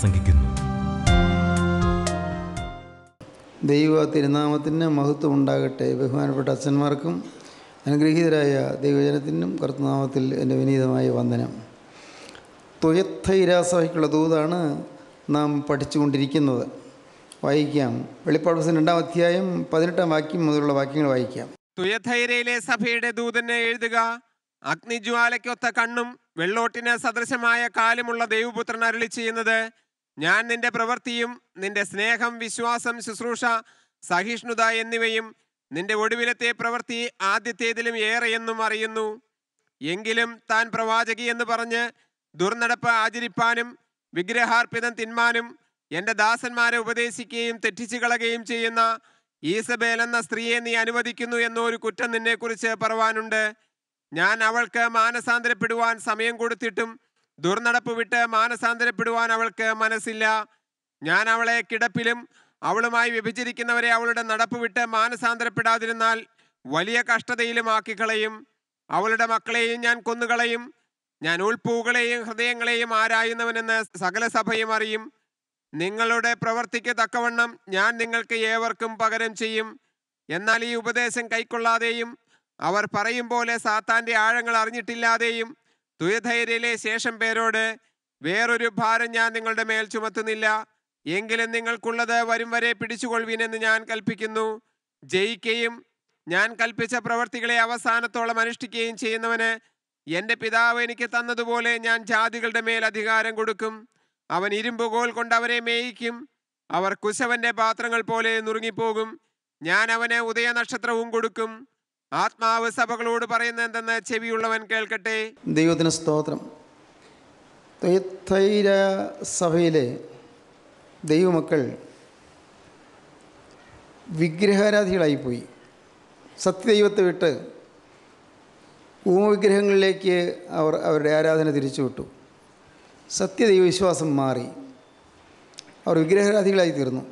പ്രസംഗിക്കുന്നു. ദൈവ തിരുനാമത്തിന് മഹത്വം ഉണ്ടാകട്ടെ. ബഹുമാനപ്പെട്ട അച്ഛന്മാർക്കും അനുഗ്രഹീതരായ ദൈവജനത്തിനും കർത്തനാമത്തിൽ എന്റെ വിനീതമായ വന്ദനം. തുയത്തൈരാസഭയ്ക്കുള്ള ദൂതാണ് നാം പഠിച്ചുകൊണ്ടിരിക്കുന്നത്. വായിക്കാം. വെളിപ്പാട് പുസ്തകം രണ്ടാം അധ്യായം പതിനെട്ടാം വാക്യം മുതലുള്ള വാക്യങ്ങൾ വായിക്കാം. തുയഥൈരയിലെ സഭയുടെ ദൂതനെ എഴുതുക. അഗ്നിജ്വാലയ്ക്കൊത്ത കണ്ണും വെള്ളോട്ടിന് സദൃശമായ കാലുമുള്ള ദൈവപുത്രൻ അരളി ചെയ്യുന്നത് ഞാൻ നിന്റെ പ്രവൃത്തിയും നിന്റെ സ്നേഹം വിശ്വാസം ശുശ്രൂഷ സഹിഷ്ണുത എന്നിവയും നിന്റെ ഒടുവിലത്തെ പ്രവൃത്തി ആദ്യത്തേതിലും ഏറെയെന്നും അറിയുന്നു. എങ്കിലും താൻ പ്രവാചകി എന്ന് പറഞ്ഞ് ദുർനടപ്പ് ആചരിപ്പാനും വിഗ്രഹാർപ്പിതം തിന്മാനും എന്റെ ദാസന്മാരെ ഉപദേശിക്കുകയും തെറ്റിച്ചു കളയുകയും ചെയ്യുന്ന ഈസബേൽ എന്ന സ്ത്രീയെ നീ അനുവദിക്കുന്നു എന്നൊരു കുറ്റം നിന്നെക്കുറിച്ച് പറവാനുണ്ട്. ഞാൻ അവൾക്ക് മാനസാന്തരപ്പെടുവാൻ സമയം കൊടുത്തിട്ടും ദുർനടപ്പ് വിട്ട് മാനസാന്തരപ്പെടുവാൻ അവൾക്ക് മനസ്സില്ല. ഞാൻ അവളെ കിടപ്പിലും അവളുമായി വിഭജിക്കുന്നവരെ അവളുടെ നടപ്പ് വിട്ട് മാനസാന്തരപ്പെടാതിരുന്നാൽ വലിയ കഷ്ടതയിലും ആക്കിക്കളയും. അവളുടെ മക്കളെയും ഞാൻ കൊന്നുകളയും. ഞാൻ ഉൾപ്പൂകളെയും ഹൃദയങ്ങളെയും ആരായുന്നവനെന്ന് സകല സഭയും അറിയും. നിങ്ങളുടെ പ്രവർത്തിക്ക് തക്കവണ്ണം ഞാൻ നിങ്ങൾക്ക് ഏവർക്കും പകരം ചെയ്യും. എന്നാൽ ഈ ഉപദേശം കൈക്കൊള്ളാതെയും അവർ പറയും പോലെ സാത്താന്റെ ആഴങ്ങൾ അറിഞ്ഞിട്ടില്ലാതെയും തുയധൈര്യയിലെ ശേഷം പേരോട് വേറൊരു ഭാരം ഞാൻ നിങ്ങളുടെ മേൽ ചുമത്തുന്നില്ല. എങ്കിലും നിങ്ങൾക്കുള്ളത് വരും വരെ പിടിച്ചുകൊള്ളുവിനെന്ന് ഞാൻ കൽപ്പിക്കുന്നു. ജയിക്കുകയും ഞാൻ കൽപ്പിച്ച പ്രവർത്തികളെ അവസാനത്തോളം അനുഷ്ഠിക്കുകയും ചെയ്യുന്നവന് എന്റെ പിതാവ് എനിക്ക് തന്നതുപോലെ ഞാൻ ജാതികളുടെ മേൽ അധികാരം കൊടുക്കും. അവൻ ഇരുമ്പുകോൽ കൊണ്ട് അവരെ മേയിക്കും. അവർ കുശവന്റെ പാത്രങ്ങൾ പോലെ നുറുങ്ങിപ്പോകും. ഞാൻ അവന് ഉദയനക്ഷത്രവും കൊടുക്കും. ആത്മാവ് സഭകളോട് പറയുന്നത് എന്തെന്ന് ചെവിയുള്ളവൻ കേൾക്കട്ടെ? ദൈവത്തിന് സ്തോത്രം. തൈര സഭയിലെ ദൈവമക്കൾ വിഗ്രഹാരാധികളായിപ്പോയി. സത്യദൈവത്തെ വിട്ട് ഊമവിഗ്രഹങ്ങളിലേക്ക് അവർ അവരുടെ ആരാധന തിരിച്ചുവിട്ടു സത്യദൈവ വിശ്വാസം മാറി. അവർ വിഗ്രഹാരാധികളായി തീർന്നു.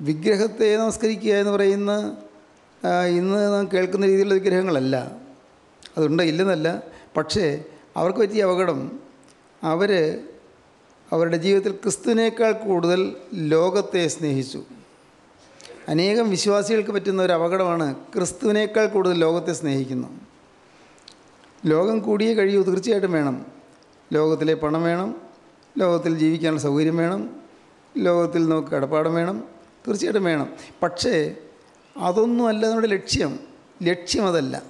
വിഗ്രഹത്തെ നമസ്കരിക്കുക എന്ന് പറയുന്ന ഇന്ന് നാം കേൾക്കുന്ന രീതിയിലുള്ള വിഗ്രഹങ്ങളല്ല. അതുണ്ട് ഇല്ലെന്നല്ല. പക്ഷേ അവർക്ക് പറ്റിയ അപകടം അവർ അവരുടെ ജീവിതത്തിൽ ക്രിസ്തുവിനേക്കാൾ കൂടുതൽ ലോകത്തെ സ്നേഹിച്ചു. അനേകം വിശ്വാസികൾക്ക് പറ്റുന്ന ഒരു അപകടമാണ് ക്രിസ്തുവിനേക്കാൾ കൂടുതൽ ലോകത്തെ സ്നേഹിക്കുന്നു. ലോകം കൂടിയേ കഴിയൂ തീർച്ചയായിട്ടും വേണം. ലോകത്തിലെ പണം വേണം ലോകത്തിൽ ജീവിക്കാനുള്ള സൗകര്യം വേണം ലോകത്തിൽ നമുക്ക് കടപ്പാടം വേണം തീർച്ചയായിട്ടും വേണം. പക്ഷേ അതൊന്നുമല്ല നമ്മുടെ ലക്ഷ്യം. ലക്ഷ്യം അതല്ല.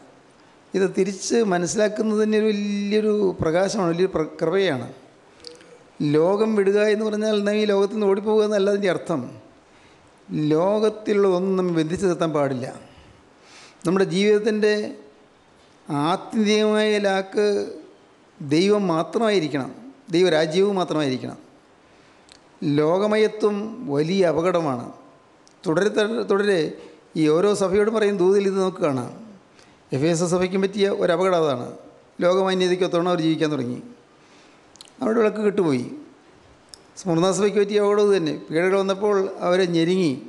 ഇത് തിരിച്ച് മനസ്സിലാക്കുന്നതിന് ഒരു വലിയൊരു പ്രകാശമാണ് വലിയൊരു കൃപയാണ്. ലോകം വിടുക എന്ന് പറഞ്ഞാൽ നാം ഈ ലോകത്തിൽ നിന്ന് ഓടിപ്പോകുക എന്നല്ല അതിന്റെ അർത്ഥം. ലോകത്തിലുള്ളതൊന്നും നമ്മൾ ബന്ധിച്ചു നിർത്താൻ പാടില്ല. നമ്മുടെ ജീവിതത്തിന്റെ ആത്യന്തികമായ ലാക്ക് ദൈവം മാത്രമായിരിക്കണം. ദൈവരാജ്യവും മാത്രമായിരിക്കണം. ലോകമയത്വം വലിയ അപകടമാണ്. തുടരെ തുടരെ ഈ ഓരോ സഭയോടും പറയും ദൂതിൽ ഇത് നമുക്ക് കാണാം എഫ് എസ് സഭയ്ക്കും പറ്റിയ ഒരു അപകടം അതാണ്. ലോകമാന്യതയ്ക്കൊത്തോണം അവർ ജീവിക്കാൻ തുടങ്ങി. അവരുടെ വിളക്ക് കിട്ടുപോയി. സ്മൃണാസഭയ്ക്ക് പറ്റിയ അപകടം ഇത് തന്നെ. പീഡകൾ വന്നപ്പോൾ അവർ ഞെരുങ്ങി.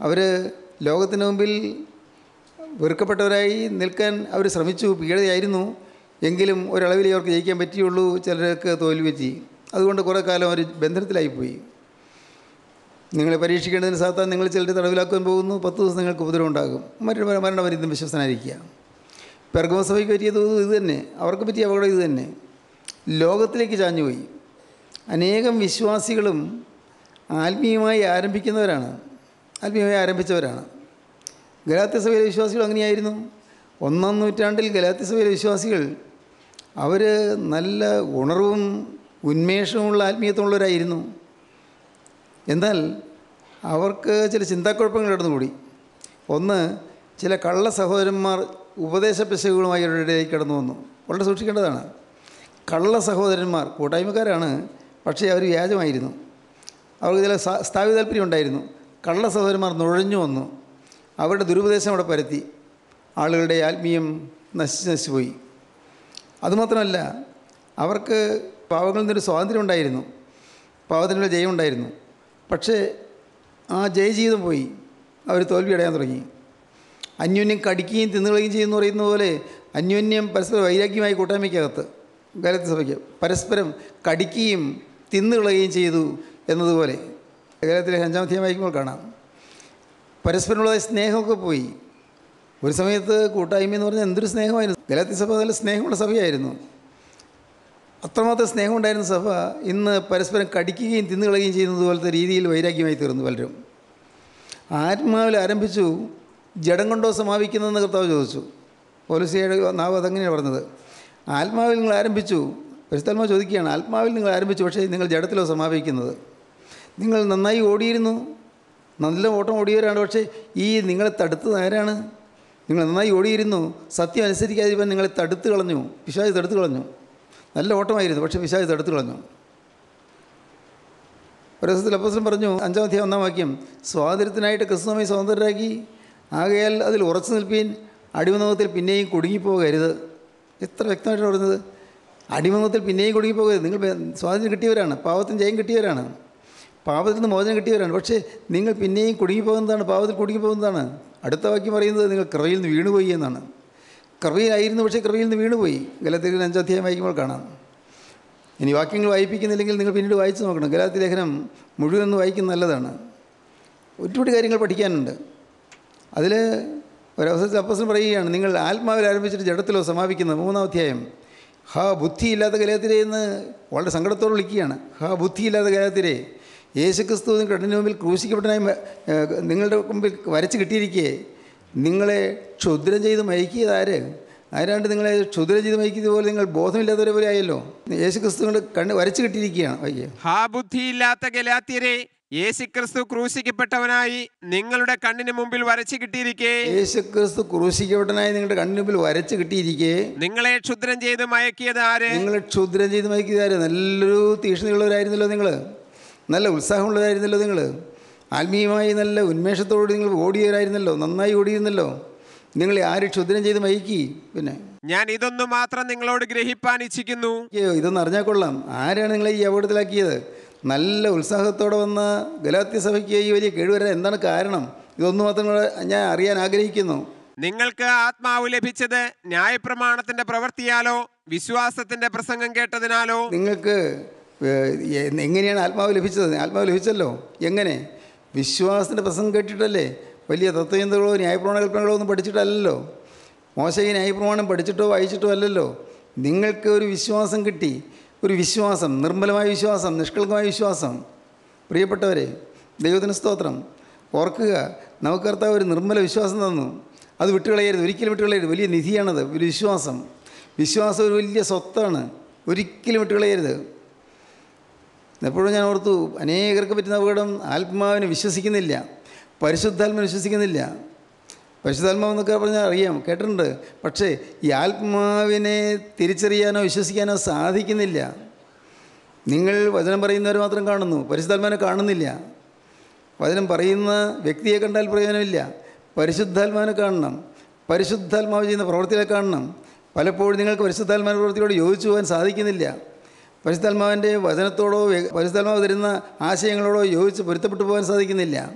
അവർ ലോകത്തിന് മുമ്പിൽ വെറുക്കപ്പെട്ടവരായി നിൽക്കാൻ അവർ ശ്രമിച്ചു. പീഡയായിരുന്നു. എങ്കിലും ഒരളവിലേ അവർക്ക് ജയിക്കാൻ പറ്റിയുള്ളൂ. ചിലർക്ക് തോൽവി പറ്റി. അതുകൊണ്ട് കുറേ കാലം അവർ ബന്ധനത്തിലായിപ്പോയി നിങ്ങളെ പരീക്ഷിക്കേണ്ടതിന് സാത്താൻ നിങ്ങൾ ചിലരെ തടവിലാക്കാൻ പോകുന്നു. പത്ത് ദിവസം നിങ്ങൾക്ക് ഉപദ്രവം ഉണ്ടാകും. മരണ മരണപര്യന്തം വിശ്വസനായിരിക്കുക പെർഗമസഭയ്ക്ക് പറ്റിയ തോത് ഇത് തന്നെ. അവർക്ക് പറ്റിയ അപകടം ഇത് തന്നെ. ലോകത്തിലേക്ക് ചാഞ്ഞുപോയി. അനേകം വിശ്വാസികളും ആത്മീയമായി ആരംഭിക്കുന്നവരാണ്. ആത്മീയമായി ആരംഭിച്ചവരാണ്. ഗലാത്യസഭയിലെ വിശ്വാസികൾ അങ്ങനെയായിരുന്നു. ഒന്നാം നൂറ്റാണ്ടിൽ ഗലാത്യസഭയിലെ വിശ്വാസികൾ അവർ നല്ല ഉണർവും ഉന്മേഷവുമുള്ള ആത്മീയത്വമുള്ളവരായിരുന്നു. എന്നാൽ അവർക്ക് ചില ചിന്താക്കുഴപ്പങ്ങൾ കടന്നുകൂടി ഒന്ന് ചില കള്ള സഹോദരന്മാർ ഉപദേശ പിശകുകളുമായി ഇടയിലേക്ക് കടന്നു വന്നു. വളരെ സൂക്ഷിക്കേണ്ടതാണ്. കള്ള സഹോദരന്മാർ കൂട്ടായ്മക്കാരാണ് പക്ഷേ അവർ വ്യാജമായിരുന്നു. അവർക്ക് ചില സ്ഥാ- സ്ഥാപിത താല്പര്യം ഉണ്ടായിരുന്നു. കള്ള സഹോദരന്മാർ നുഴഞ്ഞു വന്നു. അവരുടെ ദുരുപദേശം അവിടെ പരത്തി. ആളുകളുടെ ആത്മീയം നശിച്ച് നശിച്ചുപോയി അതുമാത്രമല്ല അവർക്ക് പാവങ്ങളിൽ നിന്നൊരു സ്വാതന്ത്ര്യം ഉണ്ടായിരുന്നു പാവത്തിനുള്ള ജയം ഉണ്ടായിരുന്നു പക്ഷേ ആ ജയജീവിതം പോയി. അവർ തോൽവി അടയാൻ തുടങ്ങി. അന്യോന്യം കടിക്കുകയും തിന്നുകളുകയും ചെയ്യുന്നു പറയുന്ന പോലെ അന്യോന്യം പരസ്പരം വൈരാഗ്യമായി കൂട്ടായ്മയ്ക്കകത്ത് ഗലത്തി സഭയ്ക്ക് പരസ്പരം കടിക്കുകയും തിന്നുകളയുകയും ചെയ്തു എന്നതുപോലെ ഗലത്തിലെ അഞ്ചാമധ്യം വായിക്കുമ്പോൾ കാണാം. പരസ്പരമുള്ള സ്നേഹമൊക്കെ പോയി. ഒരു സമയത്ത് കൂട്ടായ്മ എന്ന് പറഞ്ഞാൽ എന്തൊരു സ്നേഹമായിരുന്നു. ഗലാത്തി സഭ നല്ല സ്നേഹമുള്ള സഭയായിരുന്നു. അത്രമാത്രം സ്നേഹം ഉണ്ടായിരുന്ന സഭ. ഇന്ന് പരസ്പരം കടിക്കുകയും തിന്നുകളയുകയും ചെയ്യുന്നത് പോലത്തെ രീതിയിൽ വൈരാഗ്യമായി തീർന്നു പലരും. ആത്മാവിൽ ആരംഭിച്ചു ജഡം കൊണ്ടോ സമാപിക്കുന്നതെന്ന് കർത്താവ് ചോദിച്ചു. പോലീസിയുടെ നാവ് അതങ്ങനെയാണ് പറഞ്ഞത്. ആത്മാവിൽ നിങ്ങൾ ആരംഭിച്ചു. പരിശുദ്ധാത്മാവ് ചോദിക്കുകയാണ് ആത്മാവിൽ നിങ്ങൾ ആരംഭിച്ചു പക്ഷേ നിങ്ങൾ ജഡത്തിലോ സമാപിക്കുന്നത്? നിങ്ങൾ നന്നായി ഓടിയിരുന്നു. നല്ല ഓട്ടം ഓടിയവരാണ് പക്ഷേ ഈ നിങ്ങളെ തടുത്തത് ആരാണ്? നിങ്ങൾ നന്നായി ഓടിയിരുന്നു. സത്യം അനുസരിക്കാതിരിക്കാൻ നിങ്ങളെ തടുത്ത് കളഞ്ഞു. പിശാചി തടുത്ത് കളഞ്ഞു. നല്ല ഓട്ടമായിരുന്നു പക്ഷേ ഇത് എടുത്തു കളഞ്ഞു. ഒരു ദിവസത്തിൽ അപ്പസ്ലം പറഞ്ഞു അഞ്ചാം അധ്യായം ഒന്നാം വാക്യം സ്വാതന്ത്ര്യത്തിനായിട്ട് ക്രിസ്തുമായി സ്വതന്ത്രരാക്കി ആകയാൽ അതിൽ ഉറച്ചു നിൽപ്പീൻ അടിമനോഹത്തിൽ പിന്നെയും കുടുങ്ങിപ്പോകരുത്. എത്ര വ്യക്തമായിട്ടാണ് പറഞ്ഞത്? അടിമനോഹത്തിൽ പിന്നെയും കുടുങ്ങിപ്പോകരുത്. നിങ്ങൾ സ്വാതന്ത്ര്യം കിട്ടിയവരാണ് പാവത്തിന് ജയം കിട്ടിയവരാണ്. പാപത്തിൽ നിന്ന് മോചനം കിട്ടിയവരാണ്. പക്ഷേ നിങ്ങൾ പിന്നെയും കുടുങ്ങിപ്പോകുന്നതാണ് പാവത്തിൽ കുടുങ്ങിപ്പോകുന്നതാണ്. അടുത്ത വാക്യം പറയുന്നത് നിങ്ങൾ കൃപയിൽ നിന്ന് വീണുപോയി എന്നാണ്. കൃപയിലായിരുന്നു പക്ഷേ കൃപയിൽ നിന്ന് വീണുപോയി. ഗലത്തിൽ അഞ്ചാം അധ്യായം വായിക്കുമ്പോൾ കാണാം. ഇനി വാക്യങ്ങൾ വായിപ്പിക്കുന്നില്ലെങ്കിൽ നിങ്ങൾ പിന്നീട് വായിച്ചു നോക്കണം. ഗലാത്തി ലേഖനം മുഴുവൻ ഒന്ന് വായിക്കുന്നത് നല്ലതാണ്. ഒരുപാട് കാര്യങ്ങൾ പഠിക്കാനുണ്ട്. അതിൽ ഒരവസരത്തിൽ അപ്പസൻ പറയുകയാണ് നിങ്ങൾ ആത്മാവിൽ ആരംഭിച്ചിട്ട് ജഡത്തിലോ സമാപിക്കുന്നത് മൂന്നാം അധ്യായം ഹാ ബുദ്ധിയില്ലാത്ത ഗലാത്തിരെ എന്ന് വളരെ സങ്കടത്തോടെ വിളിക്കുകയാണ്. ഹാ ബുദ്ധിയില്ലാത്ത ഗലാത്തിരെ യേശുക്രിസ്തു നിങ്ങളുടെ മുമ്പിൽ ക്രൂശിക്കപ്പെട്ടനായി നിങ്ങളുടെ മുമ്പിൽ വരച്ച് കിട്ടിയിരിക്കെ. നിങ്ങളെ ക്ഷുദ്രം ചെയ്ത് മയക്കിയതാര് ആരാണ്ട് നിങ്ങളെ ക്ഷുദ്രം ചെയ്ത് മയക്കിയതുപോലെ നിങ്ങൾ ബോധമില്ലാത്തവരെ പോലെ ആയല്ലോ? യേശു ക്രിസ്തു കൊണ്ട് കണ്ണ് വരച്ചു കിട്ടിയിരിക്കുകയാണ്. ഹാ ബുദ്ധിയില്ലാത്ത ഗലാത്യരെ യേശുക്രിസ്തു ക്രൂശിക്കപ്പെട്ടവനായി നിങ്ങളുടെ കണ്ണിന് മുമ്പിൽ വരച്ചു കിട്ടിയിരിക്കെ. യേശുക്രിസ്തു ക്രൂശിക്കപ്പെട്ടനായി നിങ്ങളുടെ കണ്ണിന് മുമ്പിൽ വരച്ചു കിട്ടിയിരിക്കെ. നിങ്ങളെ ക്ഷുദ്രം ചെയ്ത് മയക്കിയത് ആര്? നിങ്ങൾ ക്ഷുദ്രം ചെയ്ത് മയക്കിയതാര് നല്ലൊരു തീഷ്ണതയുള്ളവരായിരുന്നല്ലോ നിങ്ങൾ നല്ല ഉത്സാഹമുള്ളവരായിരുന്നല്ലോ നിങ്ങൾ ആത്മീയമായി നല്ല ഉന്മേഷത്തോട് നിങ്ങൾ ഓടിയവരായിരുന്നല്ലോ നന്നായി ഓടിയിരുന്നല്ലോ. നിങ്ങളെ ആര് ക്ഷുദ്രം ചെയ്ത് മയക്കി പിന്നെ? ഞാൻ ഇതൊന്നു മാത്രം നിങ്ങളോട് ഗ്രഹിപ്പാൻ ഇച്ഛിക്കുന്നു. അയ്യോ ഇതൊന്നും അറിഞ്ഞാൽ കൊള്ളാം. ആരാണ് നിങ്ങളെ ഈ അപകടത്തിലാക്കിയത്? നല്ല ഉത്സാഹത്തോടെ വന്ന ഗലാത്യ സഭയ്ക്ക് ഈ വലിയ കേടുവരാൻ എന്താണ് കാരണം? ഇതൊന്നും മാത്രം ഞാൻ അറിയാൻ ആഗ്രഹിക്കുന്നു. നിങ്ങൾക്ക് ആത്മാവ് ലഭിച്ചത് ന്യായപ്രമാണത്തിന്റെ പ്രവൃത്തിയാലോ വിശ്വാസത്തിന്റെ പ്രസംഗം കേട്ടതിനാലോ? നിങ്ങൾക്ക് എങ്ങനെയാണ് ആത്മാവ് ലഭിച്ചത്? ആത്മാവ് ലഭിച്ചല്ലോ. എങ്ങനെ? വിശ്വാസത്തിന്റെ പ്രസംഗം കേട്ടിട്ടല്ലേ? വലിയ തത്വചിന്തകളോ ന്യായപ്രമാണ കൽപ്പനകളോ ഒന്നും പഠിച്ചിട്ടല്ലല്ലോ. മോശ ഈ ന്യായപ്രമാണം പഠിച്ചിട്ടോ വായിച്ചിട്ടോ അല്ലല്ലോ. നിങ്ങൾക്ക് ഒരു വിശ്വാസം കിട്ടി. ഒരു വിശ്വാസം നിർമ്മലമായ വിശ്വാസം നിഷ്കളങ്കമായ വിശ്വാസം. പ്രിയപ്പെട്ടവരെ ദൈവത്തിന് സ്തോത്രം. ഓർക്കുക നമുക്ക് കർത്താവ് ഒരു നിർമ്മല വിശ്വാസം തന്നു. അത് വിട്ടുകളയരുത്. ഒരിക്കലും വിട്ടുകളയരുത്. വലിയ നിധിയാണത്. ഒരു വിശ്വാസം. വിശ്വാസം ഒരു വലിയ സ്വത്താണ്. ഒരിക്കലും വിട്ടുകളയരുത്. എപ്പോഴും ഞാൻ ഓർത്തു അനേകർക്ക് പറ്റുന്ന അപകടം ആത്മാവിനെ വിശ്വസിക്കുന്നില്ല പരിശുദ്ധാത്മ വിശ്വസിക്കുന്നില്ല. പരിശുദ്ധാത്മാവ് എന്നൊക്കെ പറഞ്ഞാൽ അറിയാം കേട്ടിട്ടുണ്ട്. പക്ഷേ ഈ ആത്മാവിനെ തിരിച്ചറിയാനോ വിശ്വസിക്കാനോ സാധിക്കുന്നില്ല. നിങ്ങൾ വചനം പറയുന്നവർ മാത്രം കാണുന്നു പരിശുദ്ധാത്മാവിനെ കാണുന്നില്ല. വചനം പറയുന്ന വ്യക്തിയെ കണ്ടാൽ പ്രയോജനമില്ല. പരിശുദ്ധാത്മാവിനെ കാണണം. പരിശുദ്ധാത്മാവ് ചെയ്യുന്ന പ്രവൃത്തികളെ കാണണം. പലപ്പോഴും നിങ്ങൾക്ക് പരിശുദ്ധാത്മാവിന്റെ പ്രവൃത്തിയോട് യോജിച്ചു പോകാൻ സാധിക്കുന്നില്ല. പരിശുദ്ധാത്മാവിന്റെ വചനത്തോടോ പരിശുദ്ധാത്മാവ് തരുന്ന ആശയങ്ങളോടോ യോജിച്ച് പൊരുത്തപ്പെട്ടു പോകാൻ സാധിക്കുന്നില്ല.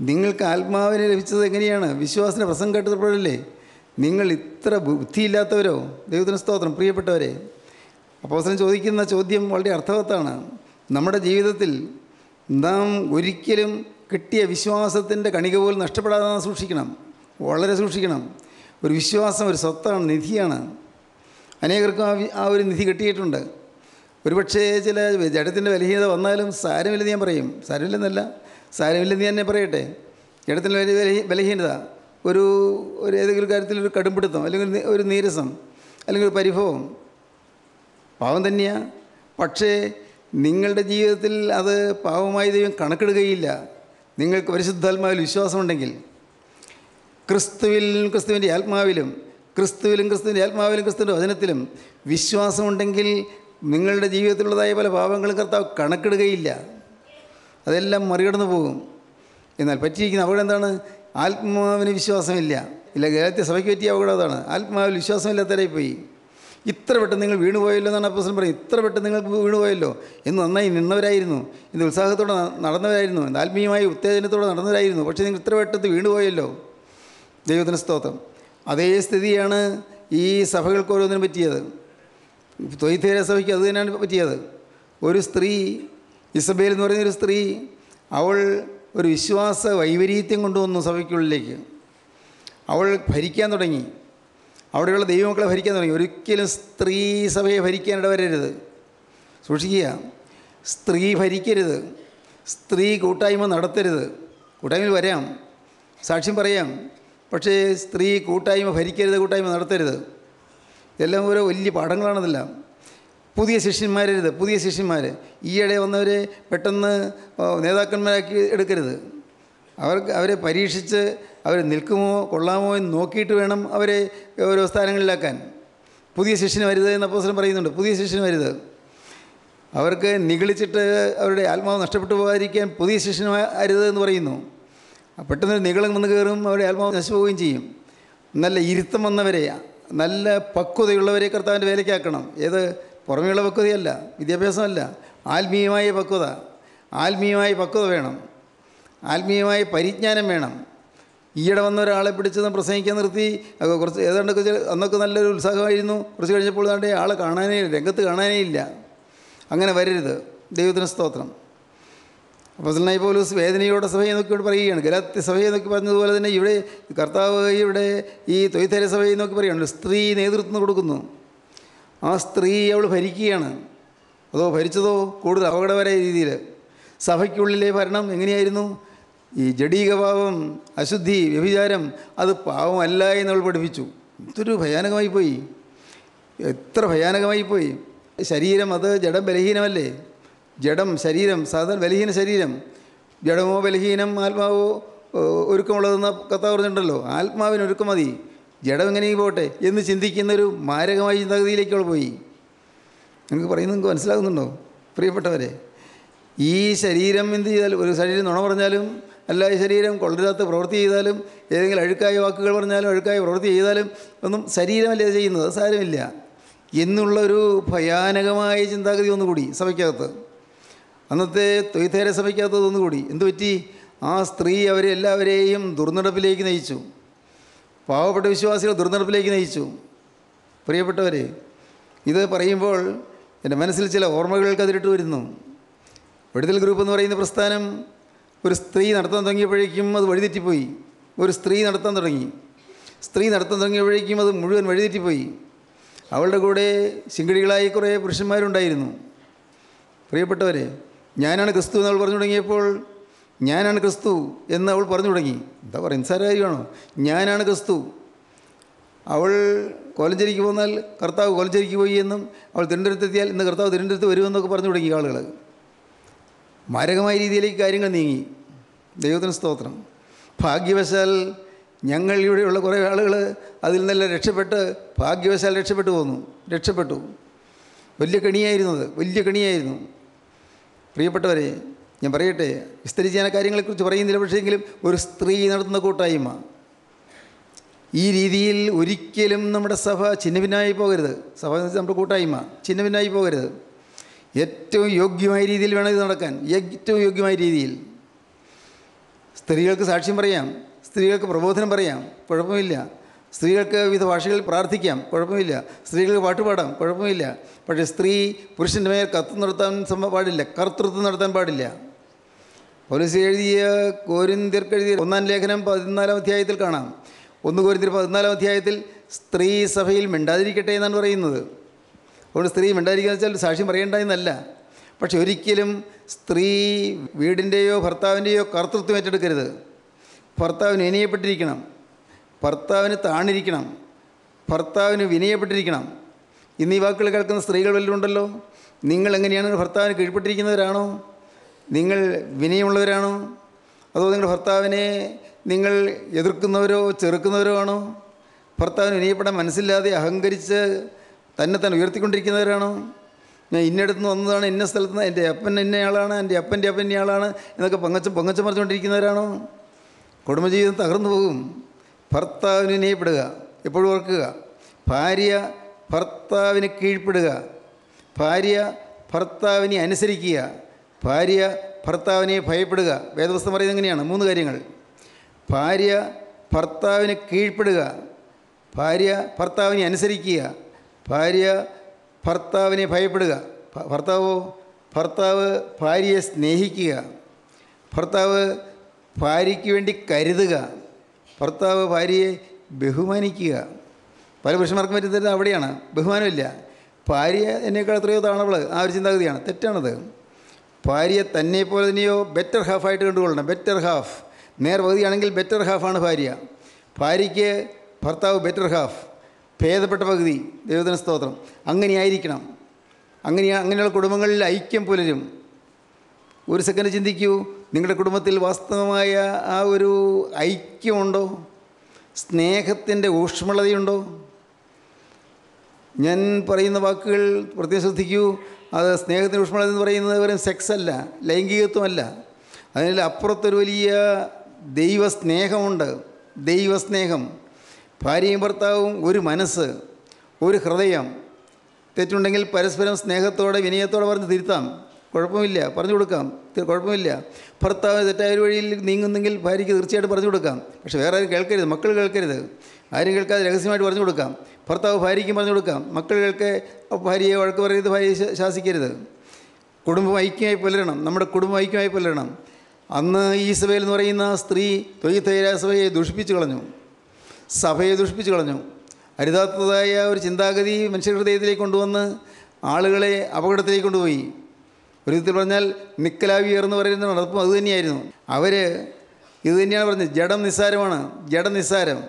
നിങ്ങൾക്ക് ആത്മാവിനെ ലഭിച്ചത് എങ്ങനെയാണ്? വിശ്വാസത്തിന് പ്രസംഗം കേട്ടപ്പോഴല്ലേ? നിങ്ങൾ ഇത്ര ബുദ്ധിയില്ലാത്തവരോ? ദൈവത്തിന് സ്തോത്രം. പ്രിയപ്പെട്ടവരെ അപ്പോസനം ചോദിക്കുന്ന ചോദ്യം വളരെ അർത്ഥവത്താണ്. നമ്മുടെ ജീവിതത്തിൽ നാം ഒരിക്കലും കിട്ടിയ വിശ്വാസത്തിന്റെ കണിക പോലും നഷ്ടപ്പെടാതെ സൂക്ഷിക്കണം. വളരെ സൂക്ഷിക്കണം. ഒരു വിശ്വാസം ഒരു സ്വത്താണ് നിധിയാണ്. അനേകർക്കും ആ ഒരു നിധി കിട്ടിയിട്ടുണ്ട്. ഒരുപക്ഷേ ചില ജഡത്തിന്റെ ബലഹീനത വന്നാലും സാരമില്ലെന്ന് ഞാൻ പറയും. സാരമില്ലെന്നല്ല. സാരമില്ലെന്ന് ഞാൻ പറയട്ടെ. ജഡത്തിന്റെ വലിയ ബലഹീ- ബലഹീനത ഒരു ഒരു ഏതെങ്കിലും കാര്യത്തിൽ ഒരു കടുംപിടുത്തം അല്ലെങ്കിൽ ഒരു നീരസം അല്ലെങ്കിൽ ഒരു പരിഭവം. പാവം തന്നെയാണ് പക്ഷേ നിങ്ങളുടെ ജീവിതത്തിൽ അത് പാവമായി ദൈവം കണക്കിടുകയില്ല. നിങ്ങൾക്ക് പരിശുദ്ധാത്മാവിൽ വിശ്വാസമുണ്ടെങ്കിൽ ക്രിസ്തുവിൽ ക്രിസ്തുവിന്റെ ആത്മാവിലും ക്രിസ്തുവിലും ക്രിസ്തുവിന്റെ ആത്മാവിലും ക്രിസ്തുവിന്റെ വചനത്തിലും വിശ്വാസമുണ്ടെങ്കിൽ നിങ്ങളുടെ ജീവിതത്തിലുള്ളതായ പല പാപങ്ങളും കർത്താവ് കണക്കിടുകയില്ല. അതെല്ലാം മറികടന്നു പോകും. എന്നാൽ പറ്റിയിരിക്കുന്ന അപകടം എന്താണ്? ആത്മാവിന് വിശ്വാസമില്ല. ഇല്ല ഗലാത്യ സഭയ്ക്ക് പറ്റിയ അപകടം അതാണ്. ആത്മാവിൽ വിശ്വാസമില്ലാത്തവരായി പോയി. ഇത്ര പെട്ടെന്ന് നിങ്ങൾ വീണുപോയല്ലോ എന്നാണ് അപ്പോസൻ പറയും ഇത്ര പെട്ടെന്ന് നിങ്ങൾ വീണുപോയല്ലോ എന്ന് നന്നായി നിന്നവരായിരുന്നു. ഇന്ന് ഉത്സാഹത്തോടെ നടന്നവരായിരുന്നു. ഇന്ന് ആത്മീയമായ ഉത്തേജനത്തോടെ നടന്നവരായിരുന്നു. പക്ഷേ നിങ്ങൾ ഇത്ര പെട്ടെന്ന് വീണുപോയല്ലോ ദൈവത്തിന് സ്തോത്രം. അതേ സ്ഥിതിയാണ് ഈ സഭകൾക്ക് ഓരോന്നിനും പറ്റിയത്. തൊയ്ത്തേര സഭയ്ക്ക് അത് തന്നെയാണ് പറ്റിയത്. ഒരു സ്ത്രീ ഇസബേൽ എന്ന് പറയുന്ന ഒരു സ്ത്രീ അവൾ ഒരു വിശ്വാസ വൈപരീത്യം കൊണ്ടുവന്നു സഭയ്ക്കുള്ളിലേക്ക്. അവൾ ഭരിക്കാൻ തുടങ്ങി. അവിടെയുള്ള ദൈവമക്കളെ ഭരിക്കാൻ തുടങ്ങി. ഒരിക്കലും സ്ത്രീ സഭയെ ഭരിക്കാൻ ഇടവരരുത്. സൂക്ഷിക്കുക. സ്ത്രീ ഭരിക്കരുത്. സ്ത്രീ കൂട്ടായ്മ നടത്തരുത്. കൂട്ടായ്മയിൽ വരാം. സാക്ഷ്യം പറയാം. പക്ഷേ സ്ത്രീ കൂട്ടായ്മ ഭരിക്കരുത് കൂട്ടായ്മ നടത്തരുത്. ഇതെല്ലാം ഓരോ വലിയ പാഠങ്ങളാണതെല്ലാം. പുതിയ ശിഷ്യന്മാരരുത് പുതിയ ശിഷ്യന്മാർ ഈയിടെ വന്നവരെ പെട്ടെന്ന് നേതാക്കന്മാരാക്കി എടുക്കരുത്. അവർക്ക് അവരെ പരീക്ഷിച്ച് അവർ നിൽക്കുമോ കൊള്ളാമോ എന്ന് നോക്കിയിട്ട് വേണം അവരെ ഓരോ സ്ഥാനങ്ങളിലാക്കാൻ. പുതിയ ശിഷ്യന് വരുത് എന്ന് അപ്പോസരം പറയുന്നുണ്ട്. പുതിയ ശിഷ്യന് വരുത്. അവർക്ക് നിഗളിച്ചിട്ട് അവരുടെ ആത്മാവ് നഷ്ടപ്പെട്ടു പോകാതിരിക്കാൻ പുതിയ ശിഷ്യന് അരുത് എന്ന് പറയുന്നു. പെട്ടെന്ന് നികളും വന്ന് കയറും അവരുടെ ആത്മാവ് നശിച്ചു പോവുകയും ചെയ്യും. നല്ല ഇരുത്തം വന്നവരെ നല്ല പക്വതയുള്ളവരെ കർത്താവിന്റെ വേലയ്ക്കാക്കണം ഏത്? പുറമെയുള്ള പക്വതയല്ല വിദ്യാഭ്യാസമല്ല. ആത്മീയമായ പക്വത. ആത്മീയമായ പക്വത വേണം. ആത്മീയമായ പരിജ്ഞാനം വേണം. ഈയിടെ വന്ന ഒരാളെ പിടിച്ച് പ്രസംഗിക്കാൻ നിർത്തി. കുറച്ച് ഏതാണ്ടൊക്കെ ചെ- അന്നൊക്കെ നല്ലൊരു ഉത്സാഹമായിരുന്നു. കുറച്ച് കഴിഞ്ഞപ്പോൾ ആളെ കാണാനേ രംഗത്ത് കാണാനേ ഇല്ല. അങ്ങനെ വരരുത്. ദൈവത്തിന് സ്തോത്രം. അപ്പോൾ പോലൂസ് വേദനയോടെ സഭയെ നോക്കി പറയുകയാണ്. ഗലാത്തി സഭയെ നോക്കി പറഞ്ഞതുപോലെ തന്നെ ഇവിടെ കർത്താവ് ഇവിടെ ഈ തൊയ്ത്തര സഭയെ നോക്കി പറയുകയാണ്. സ്ത്രീ നേതൃത്വം കൊടുക്കുന്നു. ആ സ്ത്രീ അവൾ ഭരിക്കുകയാണ്. അതോ ഭരിച്ചതോ കൂടുതൽ അപകടകരമായ രീതിയിൽ. സഭയ്ക്കുള്ളിലെ ഭരണം എങ്ങനെയായിരുന്നു? ഈ ജഡീകഭാവം അശുദ്ധി വ്യഭിചാരം അത് പാവമല്ല എന്ന് അവൾ പഠിപ്പിച്ചു. ഇതൊരു ഭയാനകമായി പോയി. എത്ര ഭയാനകമായി പോയി. ശരീരം അത് ജഡം ബലഹീനമല്ലേ ജഡം ശരീരം സാധാരണ ബലഹീന ശരീരം. ജഡമോ ബലഹീനം ആത്മാവോ ഒരുക്കമുള്ളതെന്ന് കഥ പറഞ്ഞിട്ടുണ്ടല്ലോ. ആത്മാവിന് ഒരുക്കം മതി. ജഡം എങ്ങനെയും പോട്ടെ എന്ന് ചിന്തിക്കുന്നൊരു മാരകമായ ചിന്താഗതിയിലേക്ക് അവൾ പോയി. നിങ്ങൾക്ക് പറയുന്നത് നിങ്ങൾക്ക് മനസ്സിലാകുന്നുണ്ടോ? പ്രിയപ്പെട്ടവരെ ഈ ശരീരം എന്ത് ചെയ്താലും ഒരു ശരീരം നുണ പറഞ്ഞാലും അല്ല ഈ ശരീരം കൊള്ളരുതാത്ത പ്രവൃത്തി ചെയ്താലും ഏതെങ്കിലും അഴുക്കായ വാക്കുകൾ പറഞ്ഞാലും അഴുക്കായ പ്രവൃത്തി ചെയ്താലും ഒന്നും ശരീരമല്ല ചെയ്യുന്നത്? സാരമില്ല. എന്നുള്ളൊരു ഭയാനകമായ ചിന്താഗതി ഒന്നുകൂടി സഭയ്ക്കകത്ത്. അന്നത്തെ തൊയ്ത്തേര സഭയ്ക്കകത്ത് ഒന്നുകൂടി എന്തു പറ്റി? ആ സ്ത്രീ അവരെ എല്ലാവരെയും ദുർനടപ്പിലേക്ക് നയിച്ചു. പാവപ്പെട്ട വിശ്വാസികൾ ദുർനടപ്പിലേക്ക് നയിച്ചു. പ്രിയപ്പെട്ടവരെ ഇത് പറയുമ്പോൾ എന്റെ മനസ്സിൽ ചില ഓർമ്മകൾ കതിരിട്ട് വരുന്നു. വെടുതൽ ഗ്രൂപ്പ് എന്ന് പറയുന്ന പ്രസ്ഥാനം ഒരു സ്ത്രീ നടത്താൻ തുടങ്ങിയപ്പോഴേക്കും അത് വഴിതെറ്റിപ്പോയി. ഒരു സ്ത്രീ നടത്താൻ തുടങ്ങി. സ്ത്രീ നടത്താൻ തുടങ്ങിയപ്പോഴേക്കും അത് മുഴുവൻ വഴിതെറ്റിപ്പോയി. അവളുടെ കൂടെ ശിങ്കിടികളായി കുറേ പുരുഷന്മാരുണ്ടായിരുന്നു. പ്രിയപ്പെട്ടവരെ ഞാനാണ് ക്രിസ്തു എന്ന് അവൾ പറഞ്ഞു തുടങ്ങിയപ്പോൾ ഞാനാണ് ക്രിസ്തു എന്ന് അവൾ പറഞ്ഞു തുടങ്ങി. എന്താ പറയുക നിസ്സാര ഞാനാണ് ക്രിസ്തു. അവൾ കോലഞ്ചേരിക്ക് പോന്നാൽ കർത്താവ് കോലഞ്ചേരിക്ക് പോയി എന്നും അവൾ തിരുവനന്തപുരത്തെത്തിയാൽ ഇന്ന് കർത്താവ് തിരുവനന്തപുരത്ത് വരുമെന്നൊക്കെ പറഞ്ഞു തുടങ്ങി ആളുകൾ. മാരകമായ രീതിയിലേക്ക് കാര്യങ്ങൾ നീങ്ങി. ദൈവത്തിന് സ്തോത്രം. ഭാഗ്യവശാൽ ഞങ്ങൾ ഇവിടെയുള്ള കുറേ ആളുകൾ അതിൽ നിന്നെല്ലാം രക്ഷപ്പെട്ട് ഭാഗ്യവശാൽ രക്ഷപ്പെട്ടു പോന്നു. രക്ഷപ്പെട്ടു. വലിയ കെണിയായിരുന്നു അത്. വലിയ കെണിയായിരുന്നു. പ്രിയപ്പെട്ടവരെ ഞാൻ പറയട്ടെ വിസ്തരിച്ച് ഞാൻ കാര്യങ്ങളെക്കുറിച്ച് പറയുന്നില്ല പക്ഷേങ്കിലും ഒരു സ്ത്രീ നടത്തുന്ന കൂട്ടായ്മ. ഈ രീതിയിൽ ഒരിക്കലും നമ്മുടെ സഭ ചിന്നഭിന്നായി പോകരുത്. സഭ നമ്മുടെ കൂട്ടായ്മ ചിന്നഭിന്നായി പോകരുത്. ഏറ്റവും യോഗ്യമായ രീതിയിൽ വേണം ഇത് നടക്കാൻ. ഏറ്റവും യോഗ്യമായ രീതിയിൽ. സ്ത്രീകൾക്ക് സാക്ഷ്യം പറയാം സ്ത്രീകൾക്ക് പ്രബോധനം പറയാം കുഴപ്പമില്ല. സ്ത്രീകൾക്ക് വിവിധ ഭാഷകളിൽ പ്രാർത്ഥിക്കാം കുഴപ്പമില്ല. സ്ത്രീകൾക്ക് പാട്ടുപാടാം കുഴപ്പമില്ല. പക്ഷേ സ്ത്രീ പുരുഷന്റെ മേൽ കത്ത് നടത്താൻ സംഭവം പാടില്ല കർത്തൃത്വം നടത്താൻ പാടില്ല. പോലീസ് എഴുതിയ കോരിന്തിർക്ക് എഴുതിയ ഒന്നാം ലേഖനം പതിനാലാം അധ്യായത്തിൽ കാണാം. ഒന്ന് കോരിന്തിർ പതിനാലാം അധ്യായത്തിൽ സ്ത്രീ സഭയിൽ മിണ്ടാതിരിക്കട്ടെ എന്നാണ് പറയുന്നത്. അതുകൊണ്ട് സ്ത്രീ മിണ്ടാതിരിക്കുക വെച്ചാൽ സാക്ഷ്യം പറയേണ്ട എന്നല്ല. പക്ഷെ ഒരിക്കലും സ്ത്രീ വീടിന്റെയോ ഭർത്താവിന്റെയോ കർത്തൃത്വം ഏറ്റെടുക്കരുത്. ഭർത്താവിന് വിനയപ്പെട്ടിരിക്കണം ഭർത്താവിന് താണിരിക്കണം. ഭർത്താവിന് വിനയപ്പെട്ടിരിക്കണം. ഇന്ന് ഈ വാക്കുകൾ കേൾക്കുന്ന സ്ത്രീകൾ വല്ലതും ഉണ്ടല്ലോ നിങ്ങൾ എങ്ങനെയാണ് ഭർത്താവിന് കീഴ്പ്പെട്ടിരിക്കുന്നവരാണോ? നിങ്ങൾ വിനയമുള്ളവരാണോ? അതോ നിങ്ങളുടെ ഭർത്താവിനെ നിങ്ങൾ എതിർക്കുന്നവരോ ചെറുക്കുന്നവരോ ആണോ? ഭർത്താവിന് വിനയപ്പെടാൻ മനസ്സില്ലാതെ അഹങ്കരിച്ച് തന്നെ തന്നെ ഉയർത്തിക്കൊണ്ടിരിക്കുന്നവരാണോ? ഞാൻ ഇന്നയിടത്ത് നിന്ന് വന്നതാണ് ഇന്ന സ്ഥലത്ത് നിന്ന് എന്റെ അപ്പൻ ഇന്നയാളാണ് എന്റെ അപ്പന്റെ അപ്പൻ ഇന്നയാളാണ് എന്നൊക്കെ പൊങ്ങച്ച പൊങ്ങച്ച പറഞ്ഞുകൊണ്ടിരിക്കുന്നവരാണോ കുടുംബജീവിതം തകർന്നു പോകും. ഭർത്താവിന് വിനയപ്പെടുക എപ്പോഴും ഓർക്കുക. ഭാര്യ ഭർത്താവിന് കീഴ്പ്പെടുക. ഭാര്യ ഭർത്താവിനെ അനുസരിക്കുക. ഭാര്യ ഭർത്താവിനെ ഭയപ്പെടുക. വേദപുസ്തകം പറയുന്നത് എങ്ങനെയാണ്? മൂന്ന് കാര്യങ്ങൾ. ഭാര്യ ഭർത്താവിന് കീഴ്പ്പെടുക. ഭാര്യ ഭർത്താവിനെ അനുസരിക്കുക. ഭാര്യ ഭർത്താവിനെ ഭയപ്പെടുക. ഭർത്താവോ? ഭർത്താവ് ഭാര്യയെ സ്നേഹിക്കുക. ഭർത്താവ് ഭാര്യയ്ക്ക് വേണ്ടി കരുതുക. ഭർത്താവ് ഭാര്യയെ ബഹുമാനിക്കുക. പല പുരുഷന്മാർക്കും പറ്റുന്നത് അവിടെയാണ്. ബഹുമാനമില്ല. ഭാര്യ എന്നേക്കാൾ എത്രയോ താണവൾ ആ ഒരു ചിന്താഗതിയാണ്. തെറ്റാണത്. ഭാര്യയെ തന്നെ പോലെ തന്നെയോ ബെറ്റർ ഹാഫായിട്ട് കണ്ടുകൊള്ളണം. ബെറ്റർ ഹാഫ് നേർപകുതിയാണെങ്കിൽ ബെറ്റർ ഹാഫാണ് ഭാര്യ. ഭാര്യയ്ക്ക് ഭർത്താവ് ബെറ്റർ ഹാഫ് ഭേദപ്പെട്ട പകുതി. ദൈവദിന സ്തോത്രം. അങ്ങനെയായിരിക്കണം. അങ്ങനെ അങ്ങനെയുള്ള കുടുംബങ്ങളിൽ ഐക്യം പുലരും. ഒരു സെക്കൻഡ് ചിന്തിക്കൂ. നിങ്ങളുടെ കുടുംബത്തിൽ വാസ്തവമായ ആ ഒരു ഐക്യമുണ്ടോ? സ്നേഹത്തിന്റെ ഊഷ്മളതയുണ്ടോ? ഞാൻ പറയുന്ന വാക്കുകൾ പ്രത്യേകം ശ്രദ്ധിക്കൂ. അത് സ്നേഹത്തിന്റെ ഊഷ്മളത എന്ന് പറയുന്നത് വെറും സെക്സ് അല്ല ലൈംഗികത്വമല്ല. അതിൽ അപ്പുറത്തൊരു വലിയ ദൈവസ്നേഹമുണ്ട്. ദൈവസ്നേഹം. ഭാര്യയും ഭർത്താവും ഒരു മനസ്സ് ഒരു ഹൃദയം. തെറ്റുണ്ടെങ്കിൽ പരസ്പരം സ്നേഹത്തോടെ വിനയത്തോടെ പറഞ്ഞ് തിരുത്താം. കുഴപ്പമില്ല പറഞ്ഞു കൊടുക്കാം. കുഴപ്പമില്ല. ഭർത്താവ് തെറ്റായ ഒരു വഴിയിൽ നീങ്ങുന്നെങ്കിൽ ഭാര്യയ്ക്ക് തീർച്ചയായിട്ടും പറഞ്ഞു കൊടുക്കാം. പക്ഷേ വേറെ ആരും കേൾക്കരുത് മക്കൾ കേൾക്കരുത്. ആരും കേൾക്കാതെ രഹസ്യമായിട്ട് പറഞ്ഞു കൊടുക്കാം. ഭർത്താവ് ഭാര്യയ്ക്കും പറഞ്ഞു കൊടുക്കാം. മക്കൾ കേൾക്കെ ഭാര്യയെ വഴക്ക് പറയരുത് ഭാര്യയെ ശാസിക്കരുത്. കുടുംബം ഐക്യമായി പുലരണം നമ്മുടെ കുടുംബം ഐക്യമായി പുലരണം. അന്ന് ഈ സഭയിൽ എന്ന് പറയുന്ന സ്ത്രീ തൊയ്യത്തൈരാസഭയെ ദുഷിപ്പിച്ചു കളഞ്ഞു. സഭയെ ദുഷിപ്പിച്ചു കളഞ്ഞു. അരുതാത്തതായ ഒരു ചിന്താഗതി മനുഷ്യ ഹൃദയത്തിലേക്ക് കൊണ്ടുവന്ന് ആളുകളെ അപകടത്തിലേക്ക് കൊണ്ടുപോയി. ഒരു വിധത്തിൽ പറഞ്ഞാൽ നിക്കലാവിയർ എന്ന് പറയുന്ന നടപ്പും അതുതന്നെയായിരുന്നു അവർ ഇത് തന്നെയാണ് പറഞ്ഞത്. ജഡം നിസ്സാരമാണ്. ജഡം നിസ്സാരം.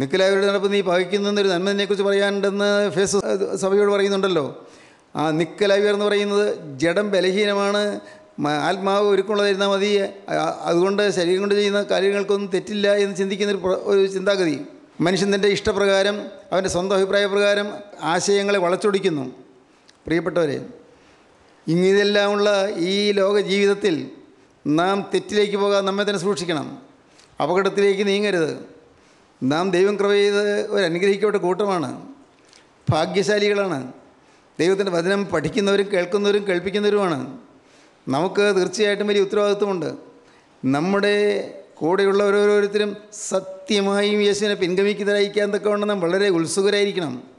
നിക്കലാവിയുടെ നടപ്പ് നീ ഭവിക്കുന്നൊരു നന്മതിനെക്കുറിച്ച് പറയാനുണ്ടെന്ന് ഫേസ് സഭയോട് പറയുന്നുണ്ടല്ലോ. ആ നിക്കലാവിയർ എന്ന് പറയുന്നത് ജഡം ബലഹീനമാണ്. ആത്മാവ് ഒരുക്കമുള്ളതായിരുന്നാൽ മതി. അതുകൊണ്ട് ശരീരം കൊണ്ട് ചെയ്യുന്ന കാര്യങ്ങൾക്കൊന്നും തെറ്റില്ല എന്ന് ചിന്തിക്കുന്ന ഒരു ചിന്താഗതി. മനുഷ്യൻ തന്റെ ഇഷ്ടപ്രകാരം അവന്റെ സ്വന്തം അഭിപ്രായപ്രകാരം ആശയങ്ങളെ വളച്ചൊടിക്കുന്നു. പ്രിയപ്പെട്ടവരെ ഇങ്ങിതെല്ലാമുള്ള ഈ ലോക ജീവിതത്തിൽ നാം തെറ്റിലേക്ക് പോകാൻ നമ്മെ തന്നെ സൂക്ഷിക്കണം. അപകടത്തിലേക്ക് നീങ്ങരുത്. നാം ദൈവം കൃപ ചെയ്ത് ഒരു അനുഗ്രഹിക്കപ്പെട്ട കൂട്ടമാണ്. ഭാഗ്യശാലികളാണ്. ദൈവത്തിന്റെ വചനം പഠിക്കുന്നവരും കേൾക്കുന്നവരും കേൾപ്പിക്കുന്നവരുമാണ്. നമുക്ക് തീർച്ചയായിട്ടും വലിയ ഉത്തരവാദിത്വമുണ്ട്. നമ്മുടെ കൂടെയുള്ള ഓരോരുത്തരും സത്യമായും യേശുവിനെ പിൻഗമിക്കുന്നതായിരിക്കാൻ തക്കവണ്ണം നാം വളരെ ഉത്സുകരായിരിക്കണം.